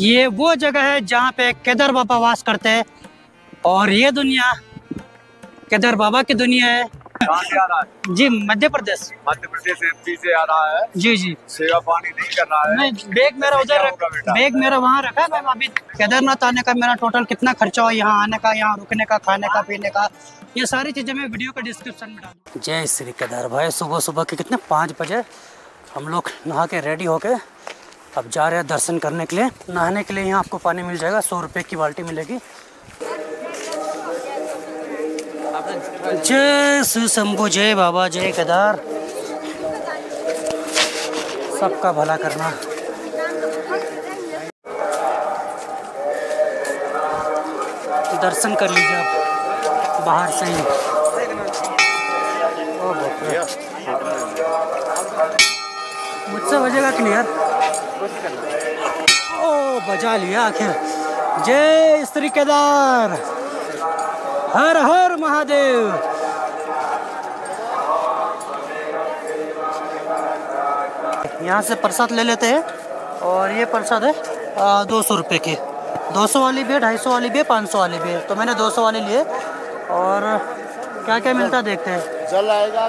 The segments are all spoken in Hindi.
ये वो जगह है जहाँ पे केदार बाबा वास करते हैं। और ये दुनिया केदार बाबा की दुनिया है। कहाँ से आ रहा है जी मध्य प्रदेश। मध्य प्रदेश एमपी से आ रहा है। जी जी। सेवा पानी नहीं कर रहा है। बैग मेरा उधर? बैग मेरा वहाँ रखा है। मैं अभी केदारनाथ आने का मेरा टोटल कितना खर्चा हुआ यहाँ आने का यहाँ रुकने का खाने का पीने का ये सारी चीज़ें मैं वीडियो के डिस्क्रिप्शन में डालूँ जय श्री केदार भाई। सुबह सुबह के कितने? पाँच बजे हम लोग नहा के रेडी होके अब जा रहे हैं दर्शन करने के लिए। नहाने के लिए यहाँ आपको पानी मिल जाएगा, सौ रुपये की बाल्टी मिलेगी। जय शंभु, जय बाबा, जय केदार। सबका भला करना। दर्शन कर लीजिए आप, बाहर से ही। मुझसे बजेगा कि नहीं यार? बजा लिया आखिर। जय श्री केदार। हर हर महादेव। यहाँ से प्रसाद ले लेते हैं। और ये प्रसाद है दो सौ रुपये के। दो सौ वाली भी है, ढाई सौ वाली भी है, पाँच सौ वाली भी है। तो मैंने दो सौ वाले लिए। और क्या क्या मिलता देखते हैं। जल आएगा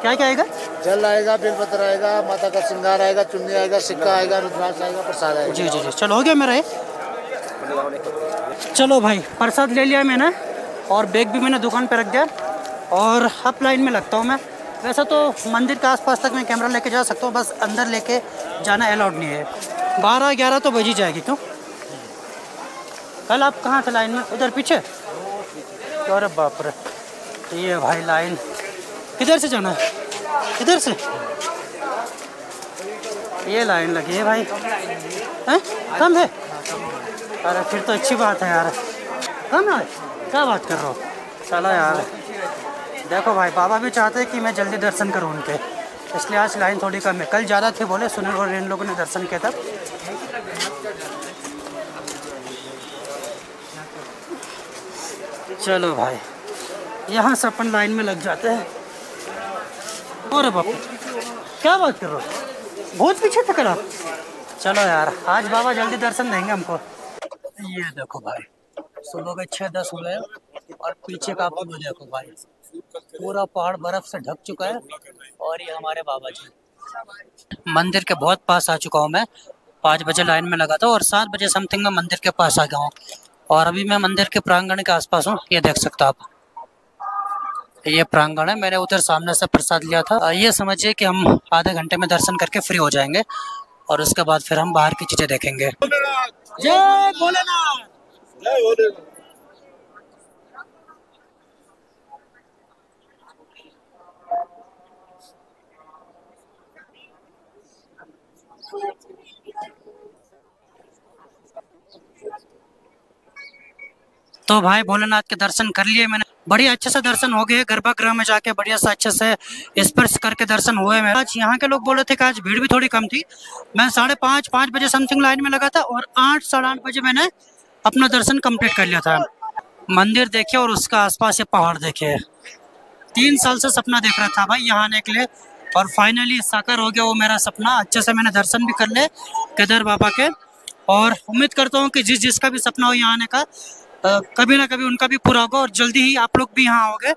क्या क्या आएगा? जल आएगा बेलपत्र आएगा माता का श्रृंगार आएगा चुन्नी आएगा सिक्का आएगा रुद्राक्ष आएगा प्रसाद आएगा। जी जी जी। चलो हो गया मेरा ये। चलो भाई प्रसाद ले लिया मैंने और बैग भी मैंने दुकान पर रख दिया और अब लाइन में लगता हूँ मैं। वैसे तो मंदिर के आसपास तक मैं कैमरा लेके जा सकता हूँ बस अंदर लेके जाना अलाउड नहीं है। बारह ग्यारह तो बज जाएगी क्यों? कल आप कहाँ थे लाइन में? उधर पीछे? अरे बाप रे ये भाई लाइन। किधर से जाना है? इधर से? ये लाइन लगी है भाई। हैं? कम है? अरे फिर तो अच्छी बात है यार। कम है? क्या बात कर रहा हो? चलो यार। देखो भाई, बाबा भी चाहते हैं कि मैं जल्दी दर्शन करूँ उनके। इसलिए आज लाइन थोड़ी कम है। कल ज़्यादा थे बोले, सुनील और इन लोगों ने दर्शन किया था। चलो भाई, यहाँ से अपन लाइन में लग जाते हैं। अरे बापू क्या बात कर रहे हो? बहुत पीछे थे कल आप चलो यार, आज बाबा जल्दी दर्शन देंगे हमको। ये देखो भाई, सुबह के छः दस हो गए और पीछे का व्यू देखो भाई। पूरा पहाड़ बर्फ़ से ढक चुका है और ये हमारे बाबा जी मंदिर के बहुत पास आ चुका हूँ मैं। पाँच बजे लाइन में लगा था और सात बजे समथिंग में मंदिर के पास आ गया हूँ। और अभी मैं मंदिर के प्रांगण के आसपास हूँ, ये देख सकते आप। ये प्रांगण है। मैंने उधर सामने से प्रसाद लिया था। ये समझिए कि हम आधे घंटे में दर्शन करके फ्री हो जाएँगे और उसके बाद फिर हम बाहर की चीज़ें देखेंगे। जय भोलेनाथ। तो भाई भोलेनाथ के दर्शन कर लिए मैंने। बढ़िया अच्छे से दर्शन हो गए, गर्भगृह में जाके बढ़िया से अच्छे से स्पर्श करके दर्शन हुए मेरे आज यहाँ के लोग बोले थे कि आज भीड़ भी थोड़ी कम थी। मैं साढ़े पाँच पाँच बजे समथिंग लाइन में लगा था और आठ, साढ़े आठ बजे मैंने अपना दर्शन कंप्लीट कर लिया था। मंदिर देखे और उसका आसपास ये पहाड़ देखे तीन साल से सपना देख रहा था भाई यहाँ आने के लिए और फाइनली साकार हो गया वो मेरा सपना। अच्छे से मैंने दर्शन भी कर ले केदार बाबा के। और उम्मीद करता हूँ कि जिस जिसका भी सपना हो यहाँ आने का कभी ना कभी उनका भी पूरा होगा और जल्दी ही आप लोग भी यहाँ आओगे।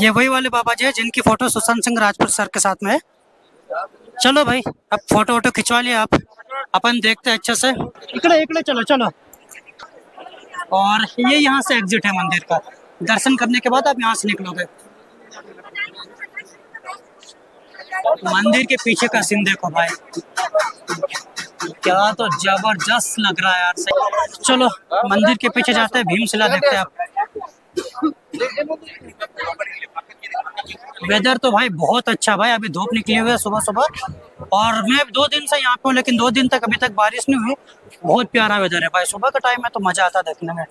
ये वही वाले बाबा जी है जिनकी फ़ोटो सुशांत सिंह राजपूत सर के साथ में है। चलो भाई, अब फ़ोटो वोटो खिंचवा लिया आप। अपन देखते हैं अच्छे से। इकड़े इकड़े, चलो चलो। और ये यहाँ से एग्जिट है मंदिर का। दर्शन करने के बाद आप यहाँ से निकलोगे। मंदिर के पीछे का सीन देखो भाई। क्या तो ज़बरदस्त लग रहा है यार, सही। चलो, मंदिर के पीछे जाते हैं, भीमशिला देखते हैं वेदर तो भाई बहुत अच्छा भाई, अभी धूप निकली हुई है सुबह सुबह। और मैं दो दिन से यहाँ पे हूँ, लेकिन दो दिन तक अभी तक बारिश नहीं हुई। बहुत प्यारा वेदर है भाई, सुबह का टाइम है तो मज़ा आता देखने में।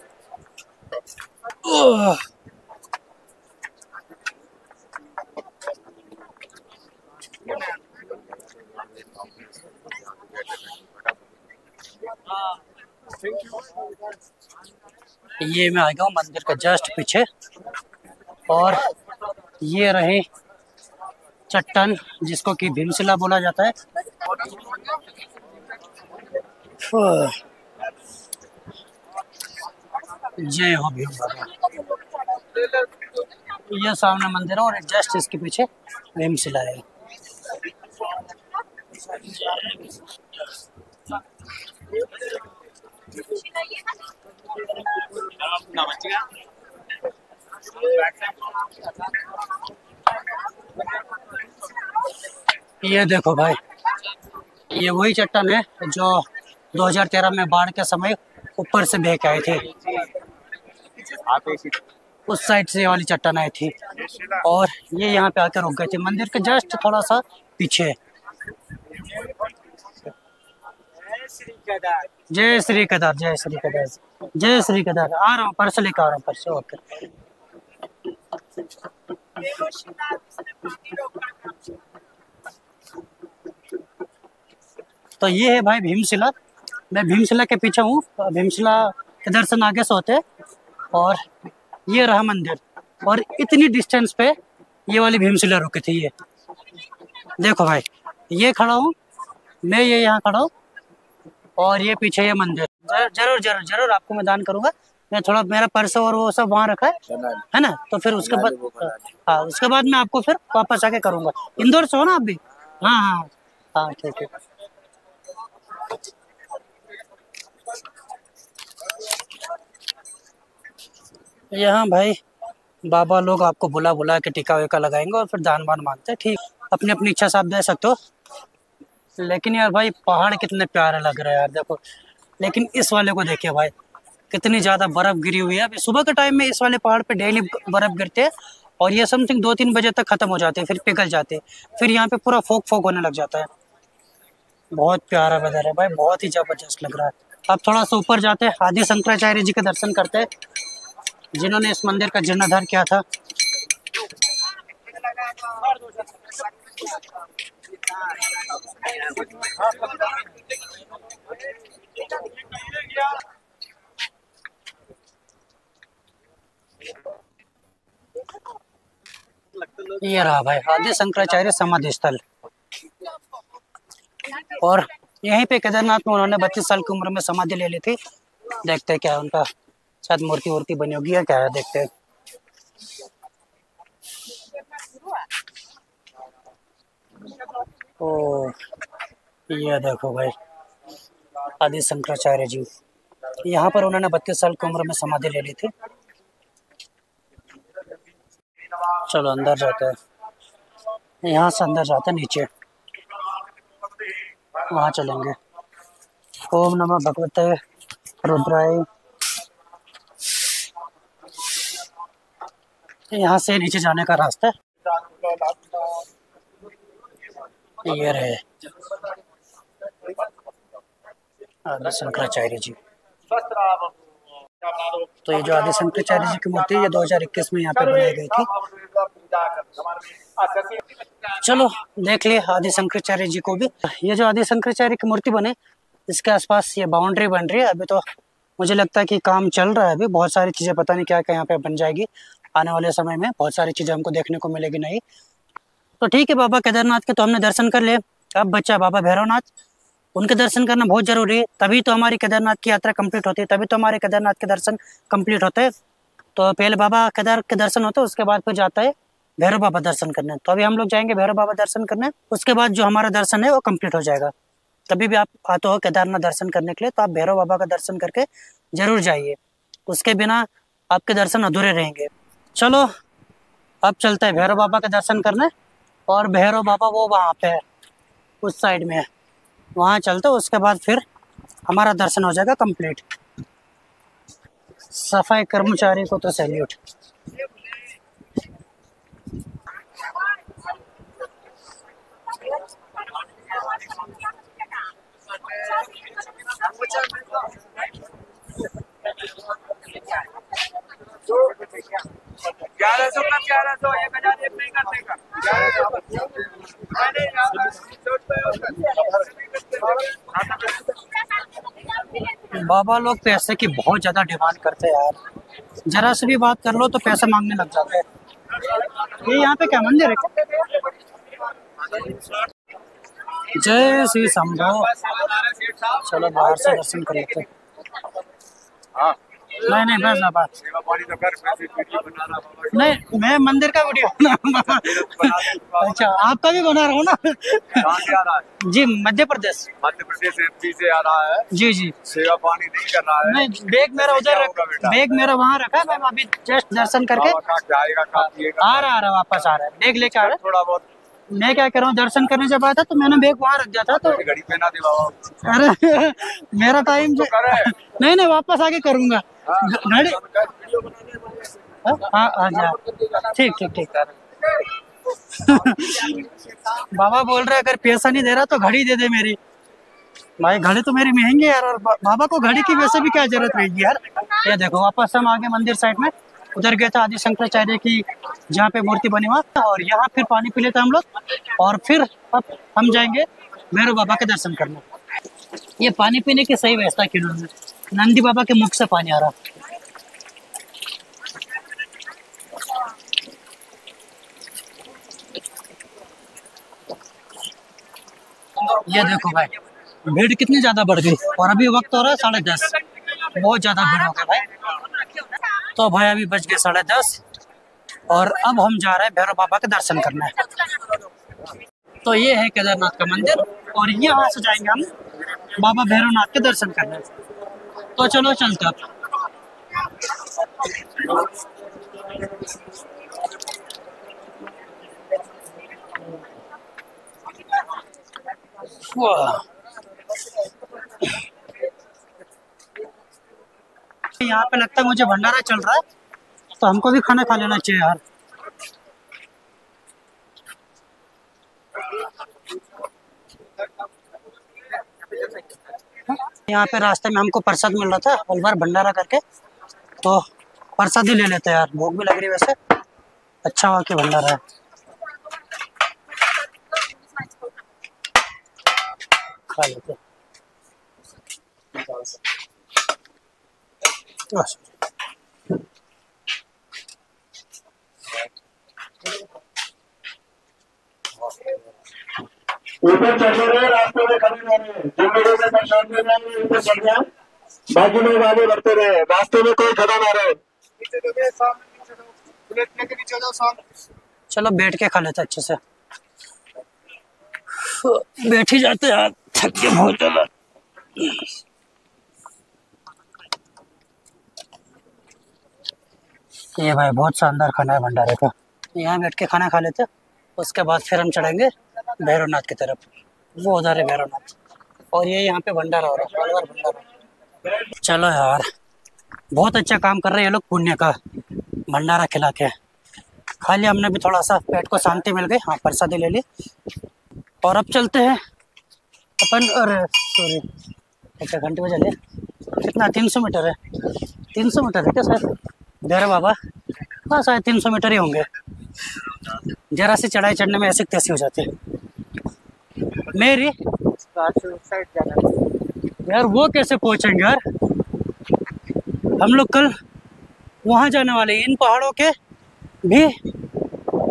ये मैं आ गया हूँ मंदिर के जस्ट पीछे। और ये रहे चट्टन, जिसको कि भीमशिला बोला जाता है। जय हो भीम। ये सामने मंदिर है और जस्ट इसके पीछे भीमशिला है। ये देखो भाई, ये वही चट्टान है जो 2013 में बाढ़ के समय ऊपर से बह के आए थे। उस साइड से वाली चट्टान आई थी। और ये यहाँ पे आकर रुक गए थे। मंदिर के जस्ट थोड़ा सा पीछे। जय श्री कदार जय श्री कदार जय श्री कदार आ रहा हूँ परसों लेकर आ रहा हूँ परसों ओके तो ये है भाई भीमशिला। मैं भीमशिला के पीछे हूँ। भीमशिला के दर्शन आगे से होते और ये रहा मंदिर। और इतनी डिस्टेंस पे ये वाली भीमशिला रुकी थी ये। देखो भाई ये खड़ा हूँ। मैं ये यहाँ खड़ा हूँ। और ये पीछे ये मंदिर। जर- ज़रूर ज़रूर ज़रूर आपको मैं दान करूँगा। मैं थोड़ा, मेरा पर्स और वो सब वहाँ रखा है। है ना? तो फिर उसके बाद हाँ उसके बाद मैं आपको फिर वापस आके करूँगा। इंदौर से हो ना आप भी? हाँ हाँ। हाँ ठीक है। यहाँ भाई, बाबा लोग आपको बुला बुला के टीका वीका लगाएँगे और फिर दान वान मांगते हैं। ठीक। अपनी अपनी इच्छा से आप दे सकते हो। लेकिन यार भाई, पहाड़ कितने प्यारे लग रहे हैं यार, देखो। लेकिन इस वाले को देखिए भाई, कितनी ज़्यादा बर्फ़ गिरी हुई है। अभी सुबह के टाइम में इस वाले पहाड़ पे डेली बर्फ़ गिरते हैं और ये समथिंग दो तीन बजे तक ख़त्म हो जाते हैं, फिर पिघल जाते फिर यहाँ पे पूरा फोक फोक होने लग जाता है। बहुत प्यारा वेदर है भाई, बहुत ही ज़बरदस्त लग रहा है। अब थोड़ा सा ऊपर जाते हैं। आदि शंकराचार्य जी के दर्शन करते हैं, जिन्होंने इस मंदिर का जीर्णोद्धार किया था। ये रहा भाई, आदि शंकराचार्य समाधि स्थल और यहीं पे केदारनाथ में उन्होंने बत्तीस साल की उम्र में समाधि ले ली थी। देखते हैं क्या उनका। शायद मूर्ति वूर्ति बनी होगी या क्या है, देखते हैं। ओ, ये देखो भाई, आदि शंकराचार्य जी। यहाँ पर उन्होंने बत्तीस साल की उम्र में समाधि ले ली थी। चलो, अंदर जाते हैं। यहाँ से अंदर जाते हैं, नीचे। वहाँ चलेंगे। ओम नमः भगवते रुद्राय। यहाँ से नीचे जाने का रास्ता है। ये रहे आदि शंकराचार्य जी। तो ये जो आदि शंकराचार्य जी की मूर्ति है, ये 2021 में यहाँ पे बनाई गई थी। चलो, देख लिए आदि शंकराचार्य जी को भी। ये जो आदि शंकराचार्य की मूर्ति बने, इसके आसपास ये बाउंड्री बन रही है। अभी तो मुझे लगता है कि काम चल रहा है अभी। बहुत सारी चीज़ें पता नहीं क्या क्या यहाँ पे बन जाएगी। आने वाले समय में बहुत सारी चीज़ें हमको देखने को मिलेगी नहीं तो ठीक है बाबा, केदारनाथ के तो हमने दर्शन कर लिए। अब बच्चा बाबा भैरवनाथ उनके दर्शन करना बहुत ज़रूरी है। तभी तो हमारी केदारनाथ की यात्रा कंप्लीट होती है, तभी तो हमारे केदारनाथ के दर्शन कंप्लीट होते हैं। तो पहले बाबा केदार के दर्शन होते हैं, उसके बाद फिर जाता है भैरव बाबा दर्शन करने। तो अभी हम लोग जाएँगे भैरव बाबा दर्शन करने, उसके बाद जो हमारा दर्शन है वो कंप्लीट हो जाएगा। कभी भी आप आते हो केदारनाथ दर्शन करने के लिए तो आप भैरव बाबा का दर्शन करके ज़रूर जाइए। उसके बिना आपके दर्शन अधूरे रहेंगे। चलो, अब चलते हैं भैरव बाबा के दर्शन करने। और भैरव बाबा वो वहाँ पे है उस साइड में है। वहाँ चलते, उसके बाद फिर हमारा दर्शन हो जाएगा कंप्लीट सफ़ाई कर्मचारी को तो सैल्यूट ग्यारह सौ का ग्यारह सौ एक हज़ार एक नहीं करने का ग्यारह सौ मैंने यहाँ चोट पे बाबा लोग पैसे की बहुत ज़्यादा डिमांड करते हैं यार। जरा से भी बात कर लो तो पैसा मांगने लग जाते हैं। ये यहाँ पे क्या मंदिर है? जय श्री शंभो चलो बाहर से दर्शन कर लेते हैं। नहीं नहीं बस तो रहा हूँ। नहीं मैं मंदिर का वीडियो बना अच्छा आपका भी बना रहा हूँ ना? है? जी मध्य प्रदेश। मध्य प्रदेश एमपी से आ रहा है। जी जी। सेवा पानी नहीं कर रहा है। नहीं बैग मेरा उधर रख बैग मेरा वहाँ रखा है मैं अभी जस्ट दर्शन करके आ रहा आ रहा वापस आ रहा है। बैग लेके आ रहा है। थोड़ा बहुत। मैं क्या कर रहा हूँ दर्शन करने जब आया था तो मैंने बैग वहाँ रख दिया था तो घड़ी पहना दे बाबा अरे मेरा टाइम जो नहीं नहीं वापस आके करूँगा। घड़ी हाँ हाँ हाँ ठीक ठीक ठीक। बाबा बोल रहे अगर पैसा नहीं दे रहा तो घड़ी दे दे मेरी। भाई घड़ी तो मेरी महँगी है यार और बाबा को घड़ी की वैसे भी क्या ज़रूरत रहेगी यार? ये देखो वापस हम आगे मंदिर साइड में। उधर गए थे आदि शंकराचार्य की जहाँ पे मूर्ति बनी हुआ। और यहाँ फिर पानी पी लेते हम लोग। और फिर अब हम जाएँगे भैरव बाबा के दर्शन करने। ये पानी पीने की सही व्यवस्था की उन्होंने नंदी बाबा के मुख से पानी आ रहा। ये देखो भाई, भीड़ कितनी ज़्यादा बढ़ गई, और अभी वक्त हो रहा है साढ़े दस। बहुत ज़्यादा भीड़ हो गया भाई। तो भाई अभी बज गए साढ़े दस, और अब हम जा रहे हैं भैरव बाबा के दर्शन करने। तो ये है केदारनाथ का मंदिर, और यहाँ से जाएँगे हम बाबा भैरवनाथ के दर्शन करने। तो चलो चलते। वाह यहाँ पे लगता है मुझे भंडारा चल रहा है तो हमको भी खाना खा लेना चाहिए यार। यहाँ पे रास्ते में हमको प्रसाद मिल रहा था, हलवार भंडारा करके। तो प्रसाद ही ले लेते हैं यार भूख भी लग रही वैसे। अच्छा हुआ कि भंडारा है। खा लेते ऊपर चढ़ रहे रास्ते में खड़े रह रहे जिन लोगों से परेशान कर रहे हैं ऊपर चढ़ जाए बाकी लोग आगे बढ़ते रहे रास्ते में कोई खड़ा ना रहे चलो बैठ के खा लेते अच्छे से। बैठ ही जाते यार थक के बहुत ज़्यादा। ये भाई बहुत शानदार खाना है भंडारे का। यहाँ बैठ के खाना खा लेते उसके बाद फिर हम चढ़ेंगे। भैरवनाथ की तरफ़। वो उधर है भैरवनाथ। और ये यहाँ पे भंडारा हो रहा है। भंडारा। चलो यार, बहुत अच्छा काम कर रहे हैं ये लोग पुण्य का। भंडारा खिला के। खाली हमने भी थोड़ा सा, पेट को शांति मिल गई। हाँ प्रसादी ले ली। और अब चलते हैं। अपन, अरे सॉरी अच्छा घंटे में ले। कितना? तीन सौ मीटर है। तीन सौ मीटर है क्या सर? डेरा बाबा? हाँ शायद तीन सौ मीटर ही होंगे। जरा सी चढ़ाई चढ़ने में ऐसी तैसी हो जाती है। मेरी यार वो कैसे पहुँचेंगे यार? हम लोग कल वहाँ जाने वाले इन पहाड़ों के भी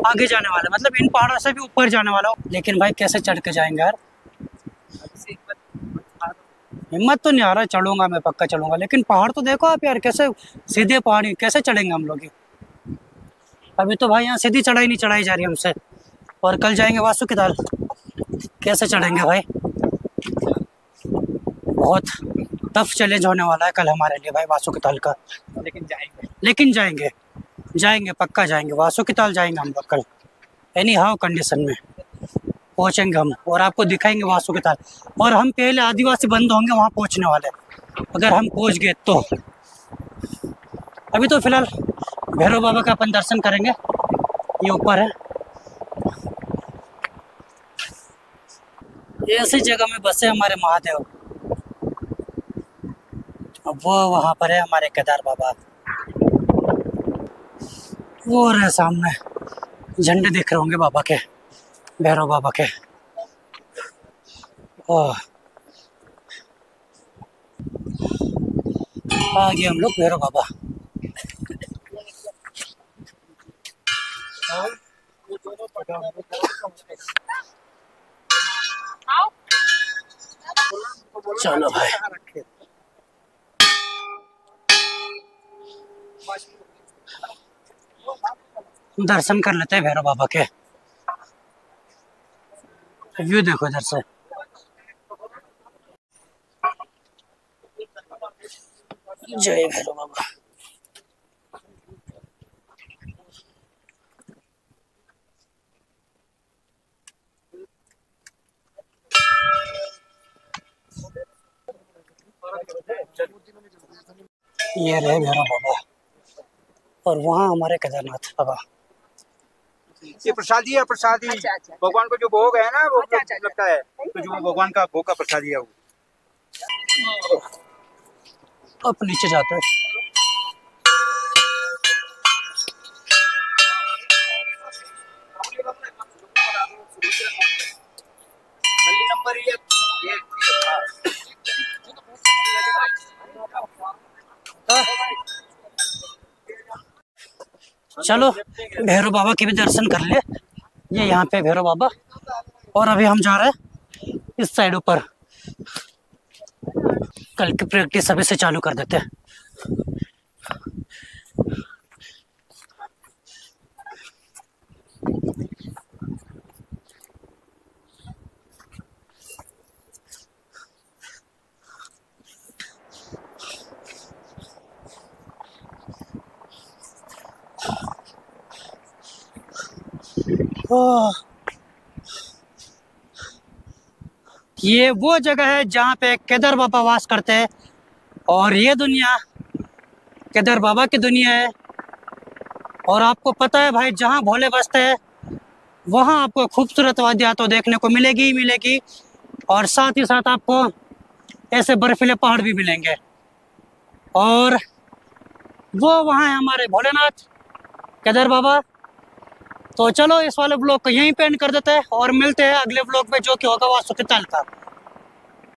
आगे जाने वाले। मतलब इन पहाड़ों से भी ऊपर जाने वाला हो। लेकिन भाई कैसे चढ़ के जाएँगे यार? हिम्मत तो नहीं आ रहा, चढ़ूँगा मैं, पक्का चढ़ूँगा। लेकिन पहाड़ तो देखो आप यार, कैसे सीधे पहाड़ी, कैसे चढ़ेंगे हम लोग? अभी तो भाई यहाँ सीधी चढ़ाई नहीं चढ़ाई जा रही हमसे। और कल जाएँगे वासु की दाल। कैसे चढ़ेंगे भाई? बहुत टफ चैलेंज होने वाला है कल हमारे लिए भाई वासु की ताल का। लेकिन जाएँगे। लेकिन जाएँगे जाएँगे पक्का जाएँगे। वासु की ताल जाएँगे हम कल। एनी हाउ कंडीशन में पहुँचेंगे हम और आपको दिखाएँगे वासु की ताल। और हम पहले आदिवासी बंद होंगे वहाँ पहुँचने वाले। अगर हम पहुँच गए तो। अभी तो फ़िलहाल भैरव बाबा का अपन दर्शन करेंगे। ये ऊपर है। ऐसी जगह में बसे हमारे महादेव। अब वो वहाँ पर है हमारे केदार बाबा। वो रहे सामने। झंडे दिख रहे होंगे बाबा के, भैरव बाबा के। ओह। आ गए हम लोग भैरव बाबा। चलो भाई। दर्शन कर लेते हैं भैरव बाबा के। व्यू देखो इधर से। जय भैरव बाबा। ये रहे मेरा बाबा। और वहाँ हमारे केदारनाथ बाबा। ये प्रसादी है प्रसादी भगवान को जो भोग है ना वो लगता है। तो जो भगवान का भोग का प्रसादी है वो। अब नीचे जाते हैं। चलो, भैरव बाबा के भी दर्शन कर ले। ये यहाँ पे भैरव बाबा। और अभी हम जा रहे हैं इस साइड ऊपर। कल की प्रैक्टिस अभी से चालू कर देते हैं। ये वो जगह है जहाँ पे केदार बाबा वास करते हैं। और ये दुनिया, केदार बाबा की दुनिया है। और आपको पता है भाई, जहाँ भोले बसते हैं, वहाँ आपको खूबसूरत वादियाँ तो देखने को मिलेगी ही मिलेगी। और साथ ही साथ आपको ऐसे बर्फीले पहाड़ भी मिलेंगे। और वो वहाँ है हमारे भोलेनाथ, केदार बाबा। तो चलो इस वाले ब्लॉग को यहीं पे एंड कर देते हैं और मिलते हैं अगले ब्लॉग में जो कि होगा वह ताल का